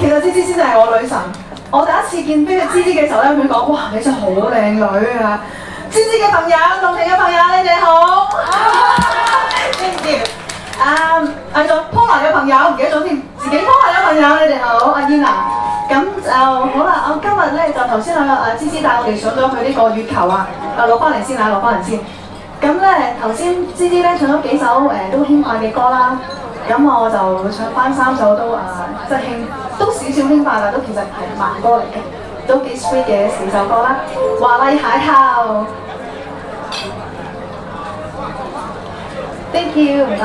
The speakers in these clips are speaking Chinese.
其實芝芝先係我女神。我第一次見邊個芝芝嘅時候咧，佢講：哇，你真係好靚女啊！芝芝嘅朋友、龍庭嘅朋友，你哋好。Thank you。啊，嗌咗 Paula 嘅朋友，唔記得咗添。自己 Paula 嘅朋友，你哋好。阿燕娜。咁就好啦，我今日咧就頭先啊啊芝芝帶我哋上咗去呢個月球啊，啊落翻嚟先啊，落翻嚟先。咁咧頭先芝芝咧唱咗幾首誒、呃、都輕快嘅歌啦，咁我就唱翻三首都啊即係輕都少少輕快，但都其實係慢歌嚟嘅，都幾 sweet 嘅四首歌啦。華麗邂逅，thank you 唔該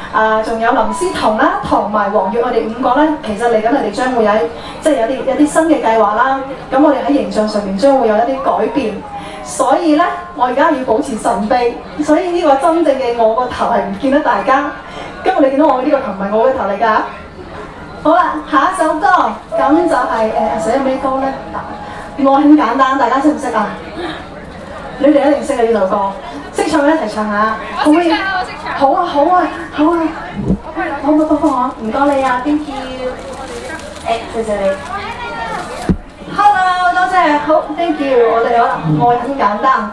啊、仲有林思彤啦，同埋黃月，我哋五個咧，其實嚟緊我哋將會有即係有啲有啲新嘅計劃啦。咁我哋喺形象上面將會有一啲改變，所以咧，我而家要保持神秘，所以呢個真正嘅我個頭係唔見得大家。今日你見到我呢個頭唔係我嘅頭嚟㗎。好啦，下一首歌咁就係、誒寫咩歌咧？我很簡單，大家識唔識啊？你哋一定識啊呢首歌，識唱嘅一齊唱下。可唔可以？好啊好啊好啊！好唔可以幫幫我？唔該你啊，thank you。誒，謝謝你。Hello，多謝，好，thank you。我哋好，愛很簡單。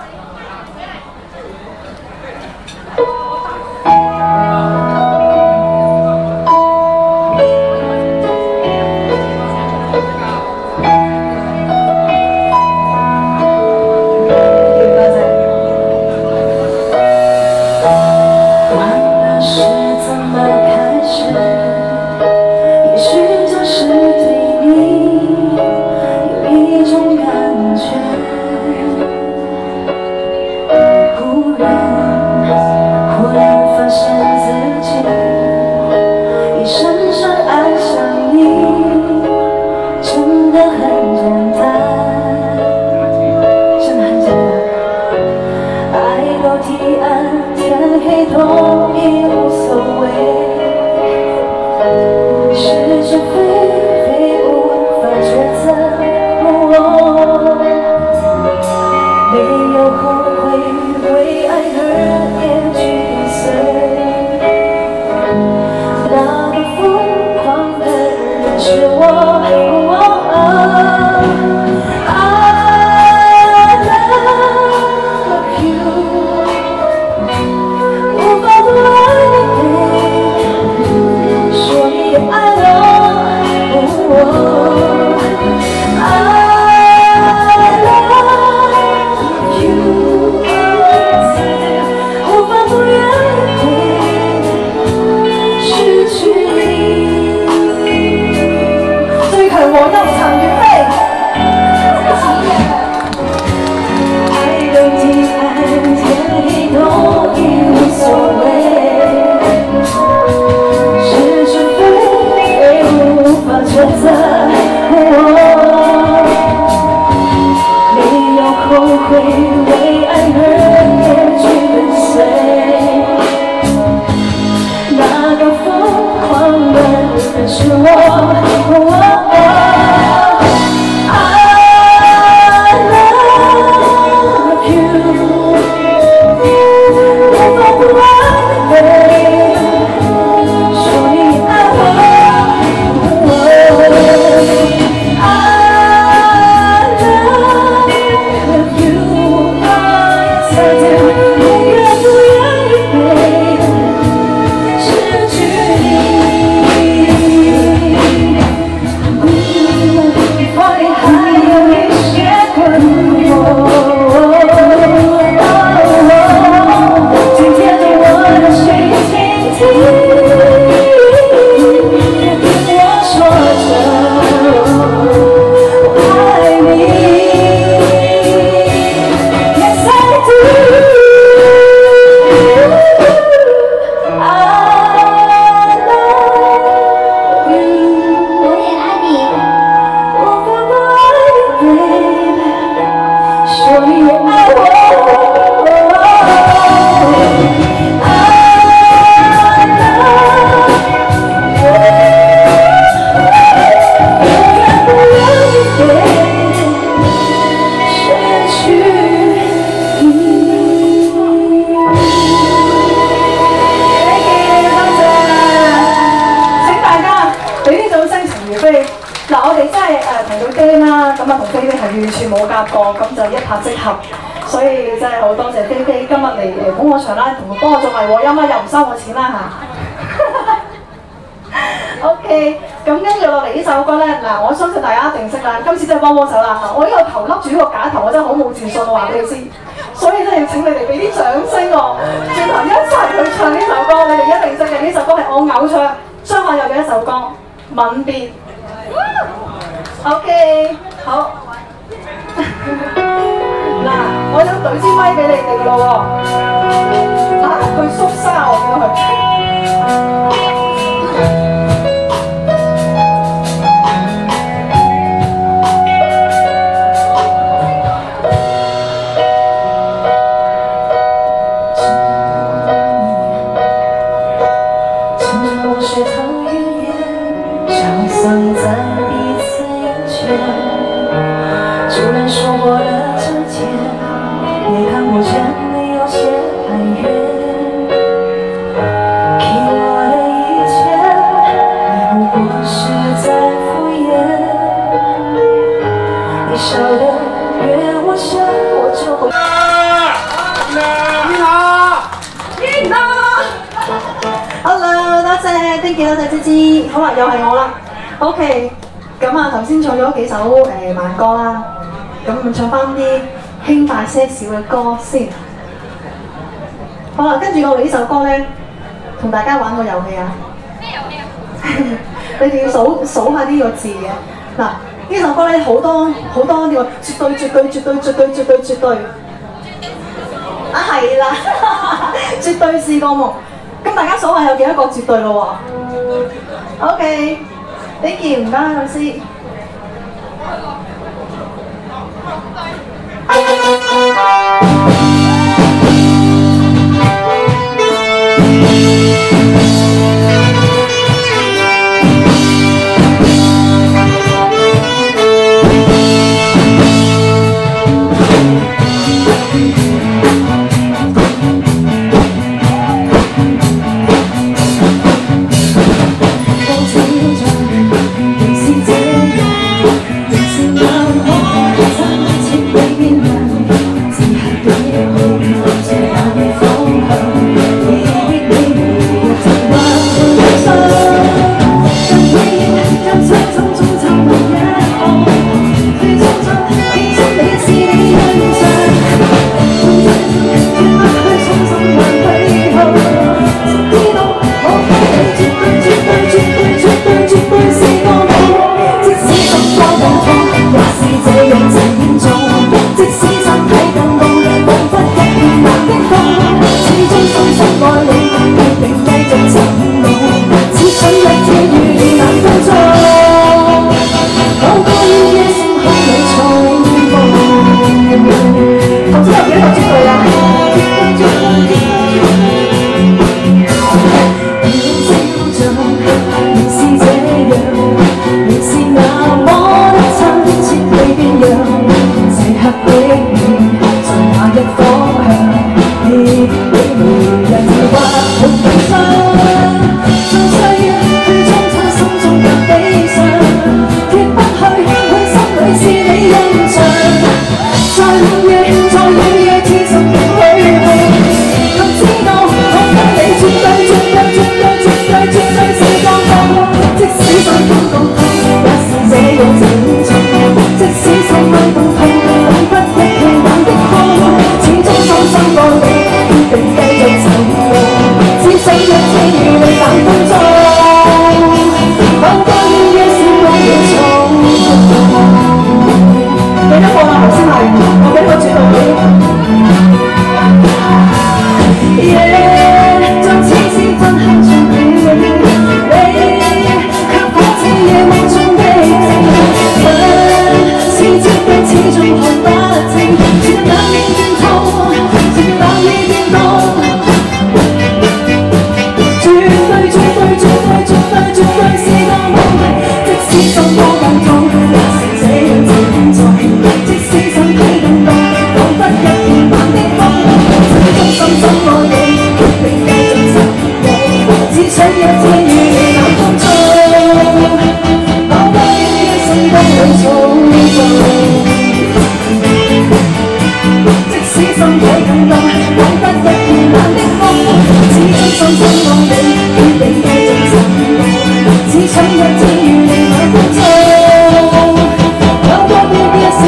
真係誒同佢 band 啦，咁啊同菲菲係完全冇夾過，咁就一拍即合，所以真係好多謝菲菲今日嚟誒捧我場啦，同佢幫我做埋和音啦，又唔收我錢啦吓 OK，咁跟住落嚟呢首歌咧，嗱，我相信大家一定識啦，今次真係幫幫手啦嚇！我呢個頭笠住呢個假頭，我真係好冇自信，我話俾你知，所以真係要請你哋俾啲掌聲我，轉頭一齊去唱呢首歌，你哋一定識嘅，呢首歌係我偶唱張學友嘅一首歌《吻別》。OK，好。嗱，我有怼先麦俾你哋咯喎。啊，佢宿舍我叫佢。笑得越无声我就回 hello 多谢叮几多谢芝芝。好啦又系我啦。Ok 咁啊头先唱咗几首诶慢歌啦。咁唱翻啲轻快些少嘅歌先。好啦跟住我哋呢首歌咧同大家玩个游戏啊。咩游戏啊？你哋要数数下呢个字嘅。嗱呢首歌咧好多好多呢，絕對絕對絕對絕對絕對絕對，啊係啦，絕對是個夢。咁大家數下有幾多個絕對咯喎？OK，你叫唔啱老師？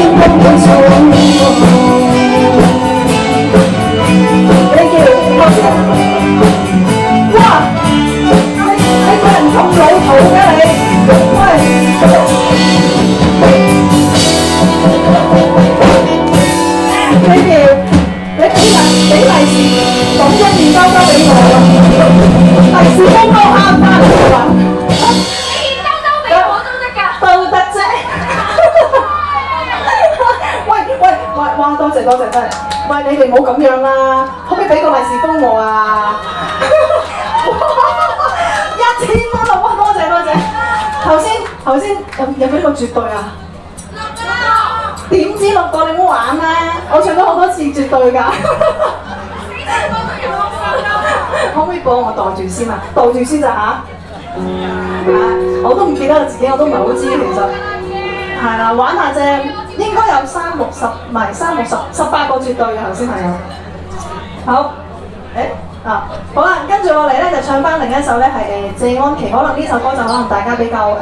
những bóng đêm sâu 先有有幾個絕對啊？點知六個你唔好玩啦！我唱咗好多次絕對㗎。可唔可以幫我袋住先啊？袋住先咋嚇？啊！我都唔記得我自己，我都唔係好知其實。係啦，玩下啫，應該有三六十，唔係三六十十八個絕對嘅頭先係有。好，誒啊，好啦，跟住我嚟咧就唱翻另一首咧係誒謝安琪，可能呢首歌就可能大家比較誒、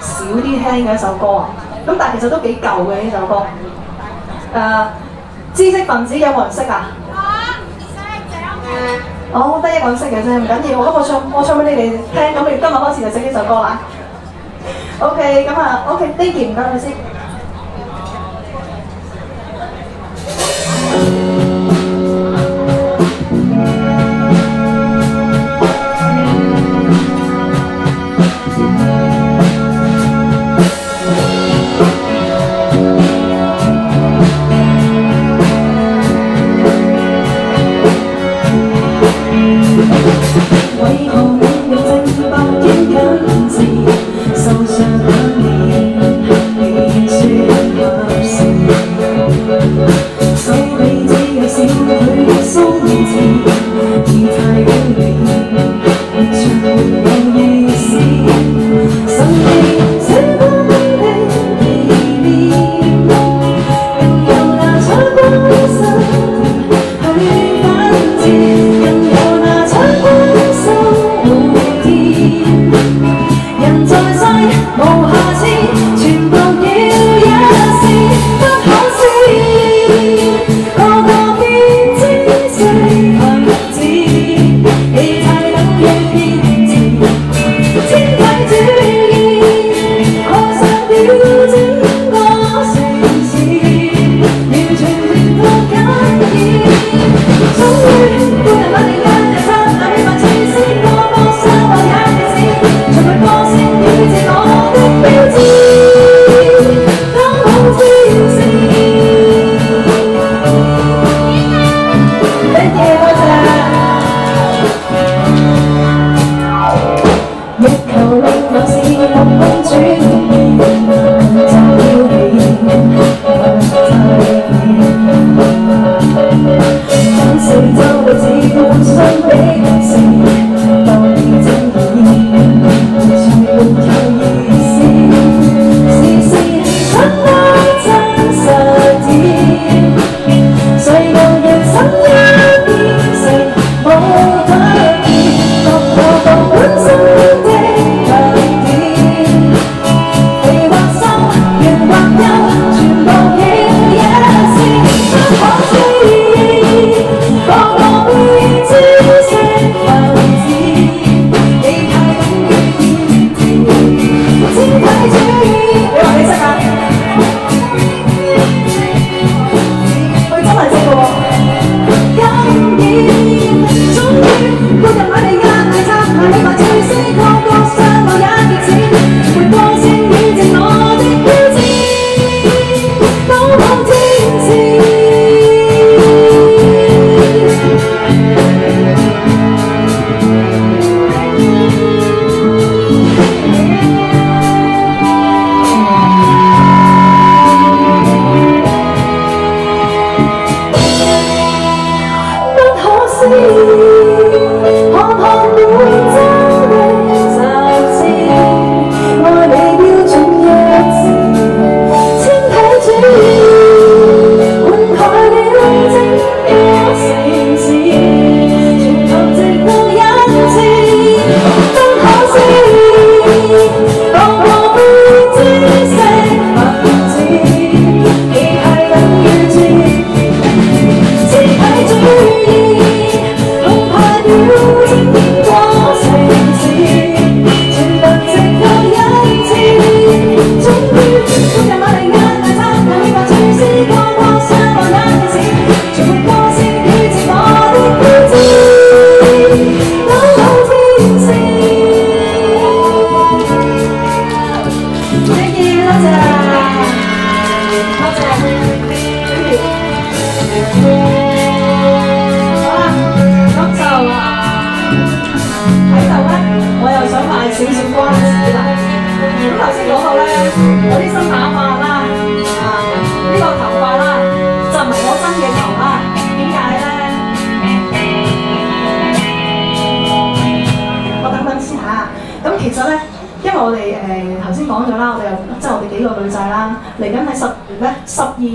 少啲聽嘅一首歌啊。咁但係其實都幾舊嘅呢首歌。誒、知識分子有冇人識啊？我得一個人識嘅啫，唔緊要。我咁我唱我唱俾你哋聽，咁你今日開始就識呢首歌啦。OK，咁啊，OK，thank you，唔該你先。away.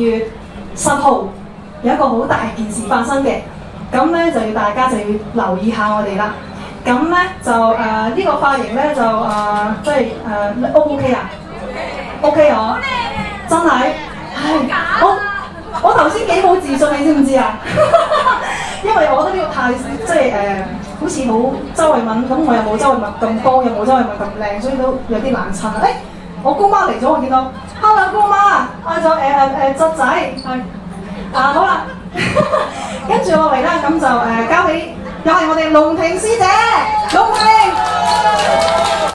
月十號有一個好大件事發生嘅，咁咧就要大家就要留意下我哋啦。咁咧就誒呢、個髮型咧就誒、即係誒 O 唔 OK 啊？OK 啊真係，唉我我頭先幾冇自信，你知唔知啊？因為我覺得呢個太即係誒、好似好周慧敏咁，我又冇周慧敏咁高，又冇周慧敏咁靚，所以都有啲難襯啊！誒、我姑媽嚟咗，我見到，Hello 姑媽，嗌咗誒誒誒侄仔，係啊好啦，跟住落嚟啦，咁就誒、交俾又係我哋龍庭師姐，龍庭。